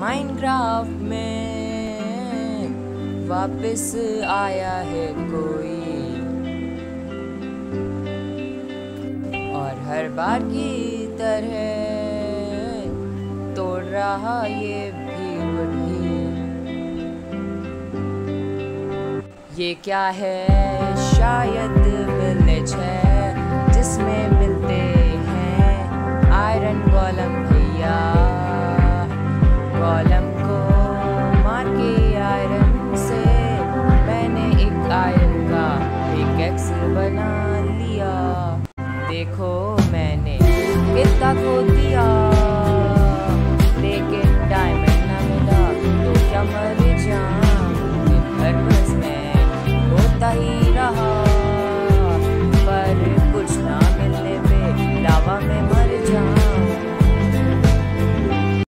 Minecraft में वापस आया है कोई। और हर बार की तरह तोड़ रहा ये भी। ये क्या है? शायद कॉलम को मार के आयरन से मैंने एक आयरन का एक बना लिया। देखो मैंने कितना खो दिया। लेकिन डायमंड ना मिला तो क्या मर जाऊँ? बस मैं होता ही